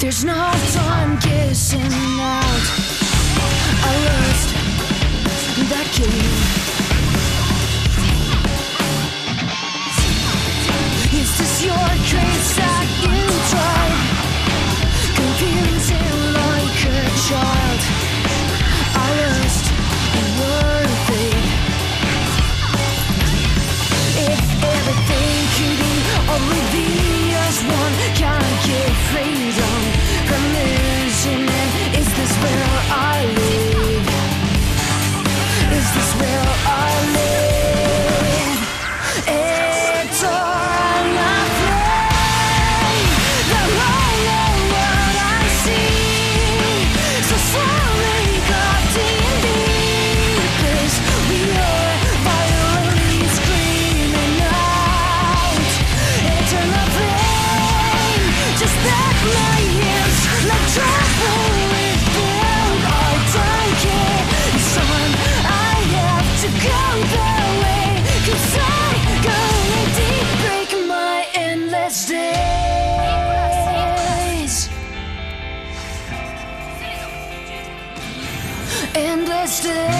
There's no time kissing out. Endless days. Endless days.